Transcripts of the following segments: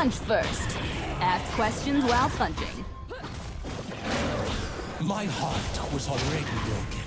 Punch first. Ask questions while punching. My heart was already broken.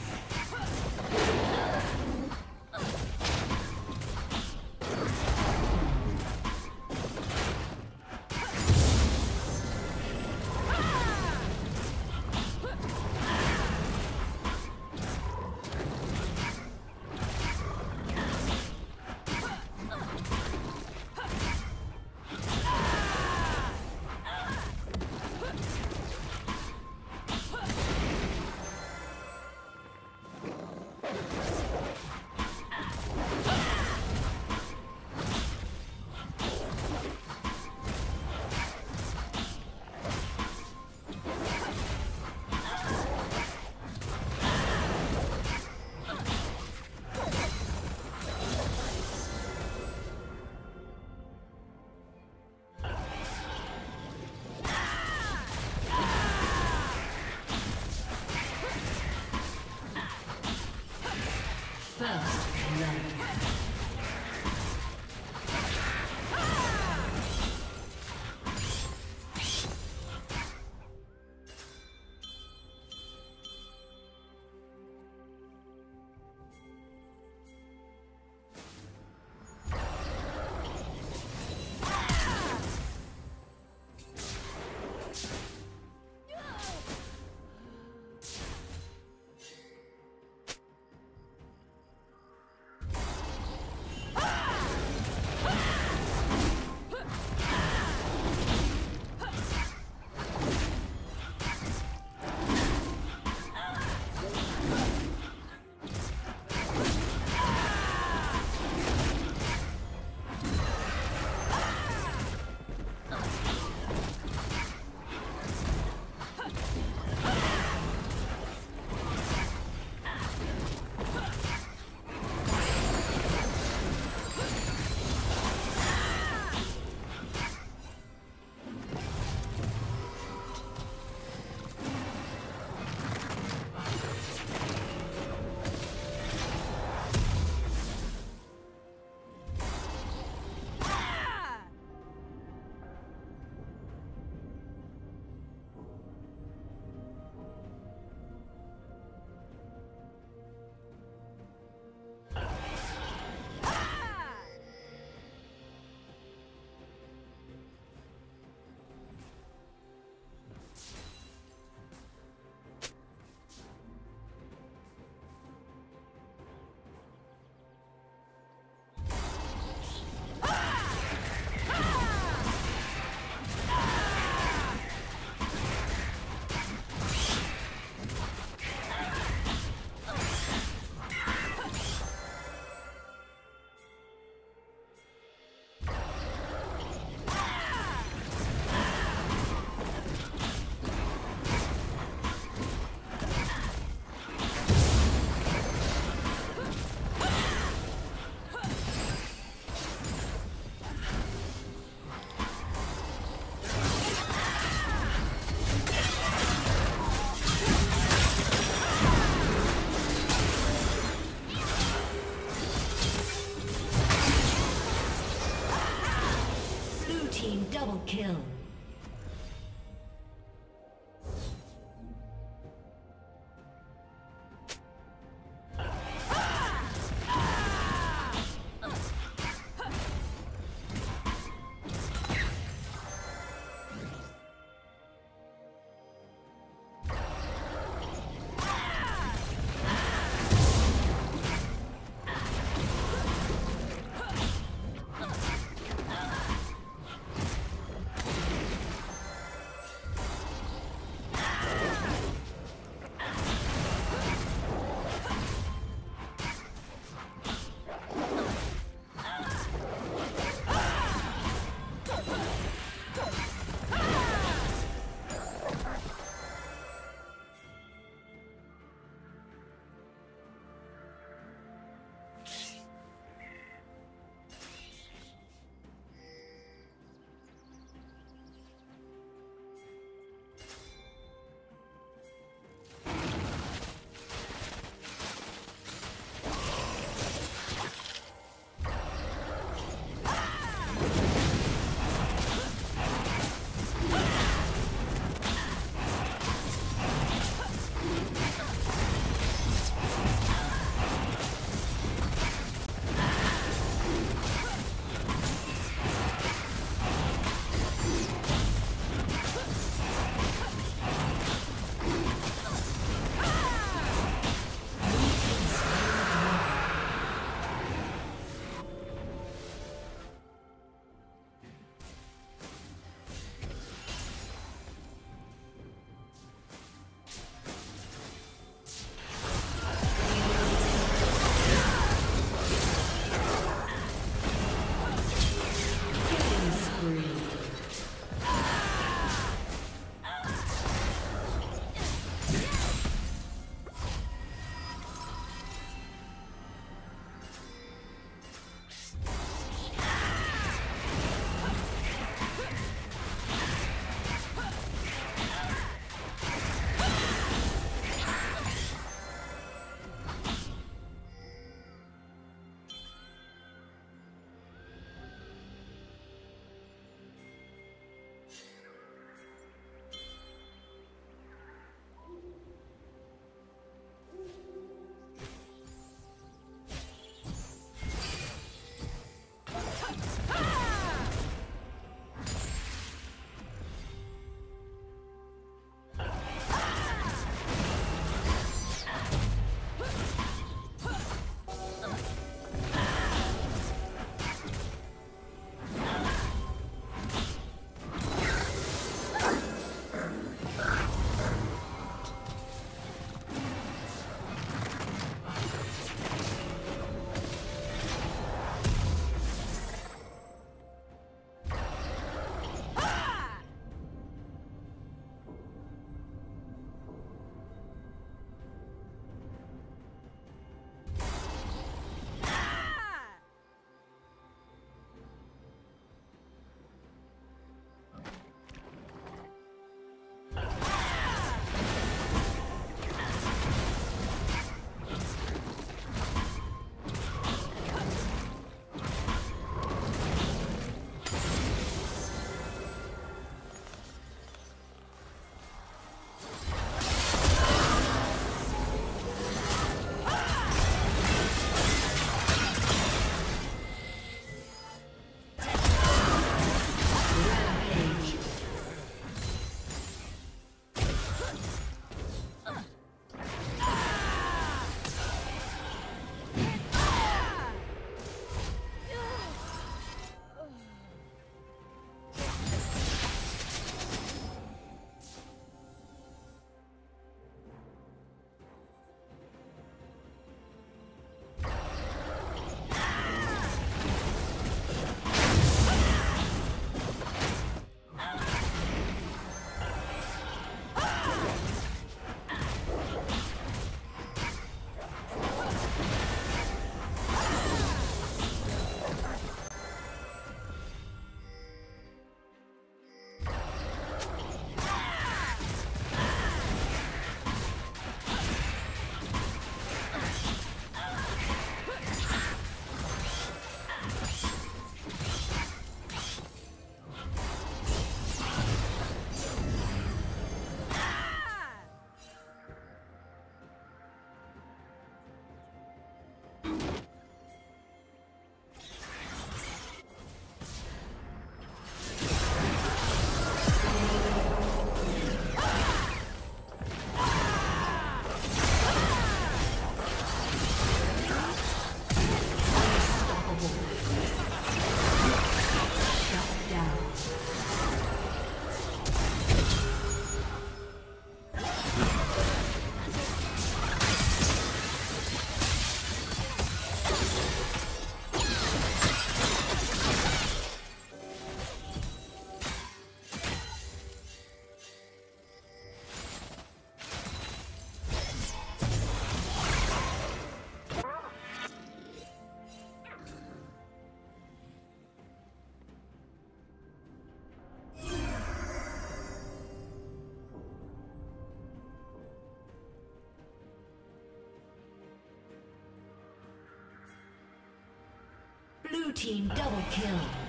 Team double kill.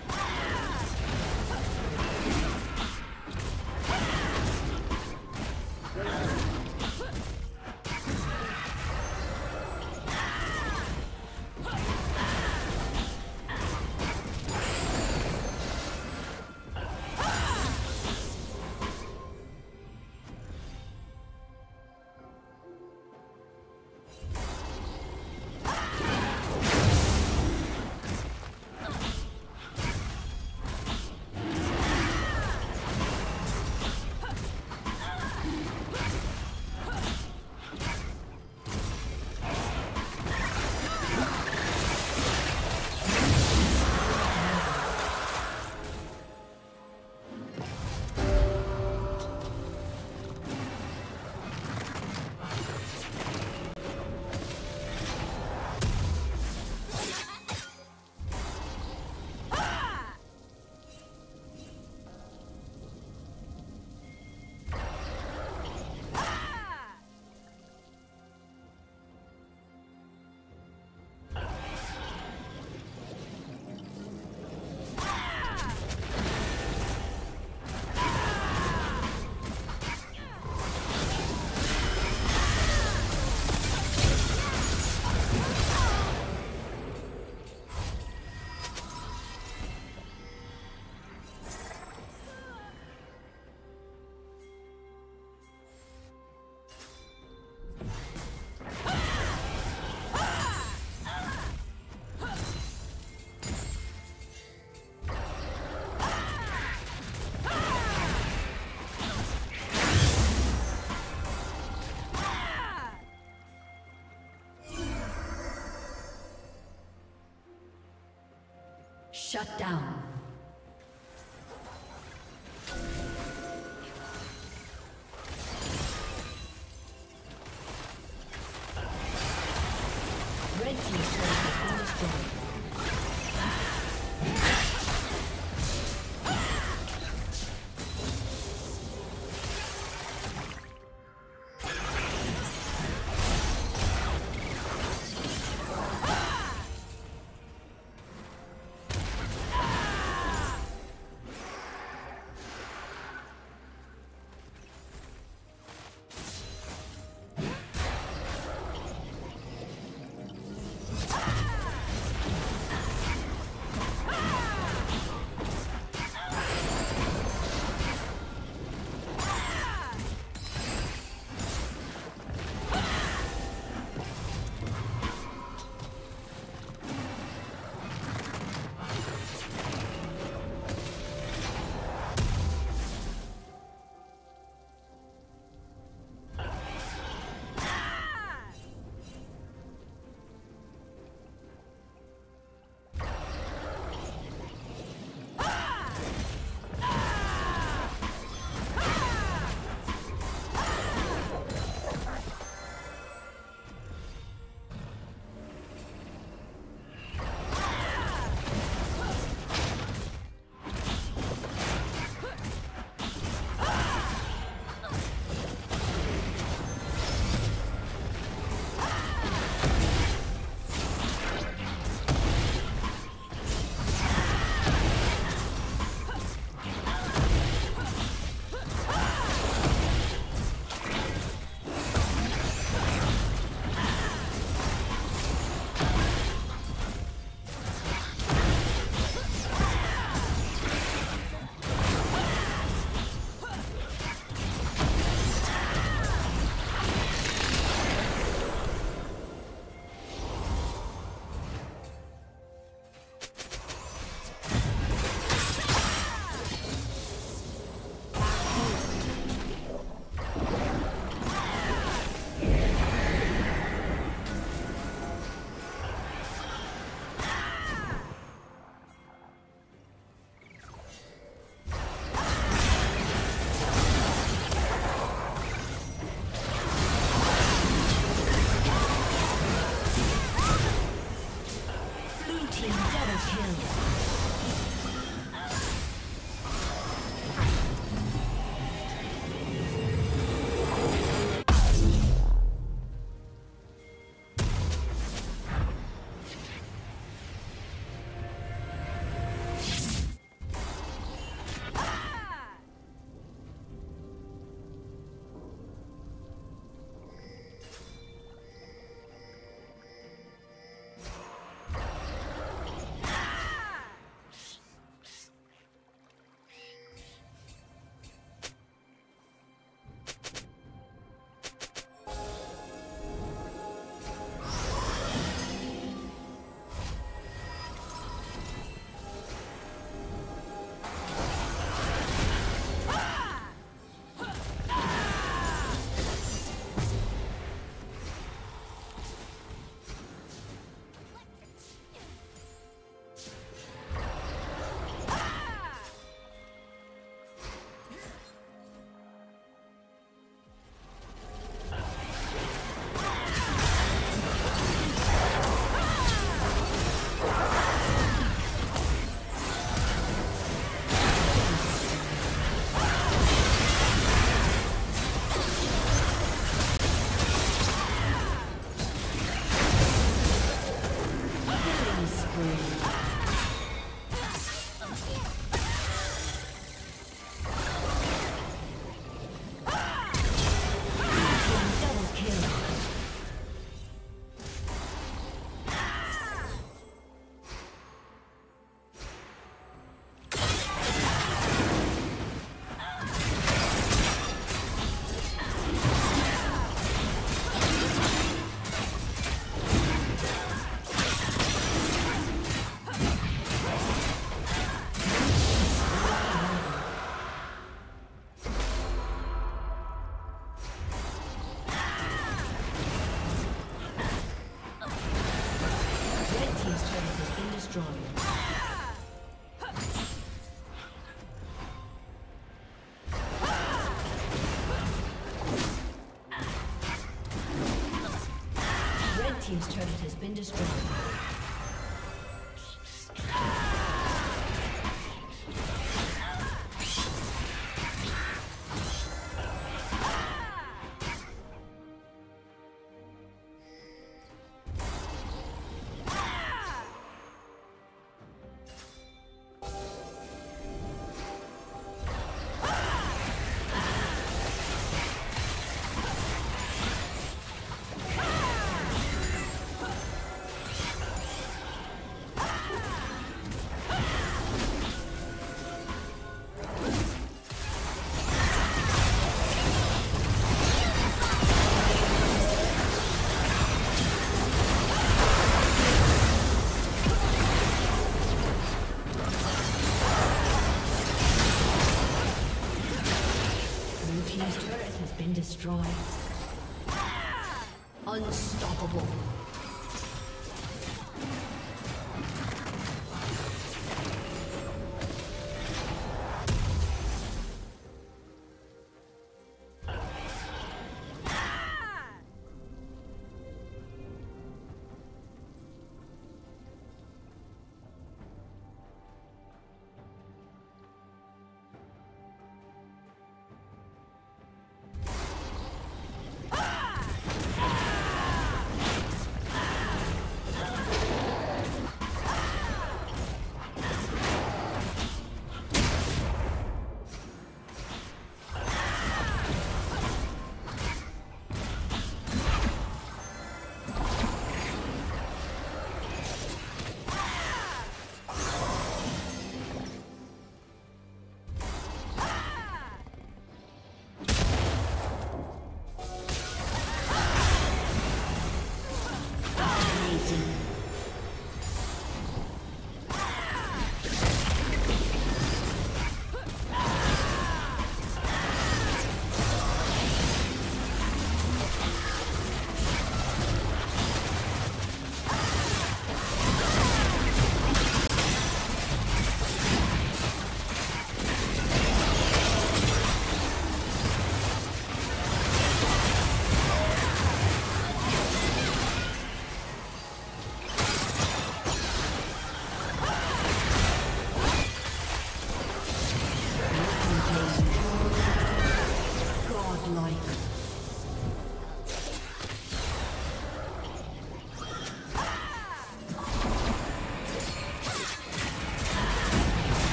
Shut down. Destroyed. Destroyed. Unstoppable.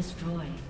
Destroyed.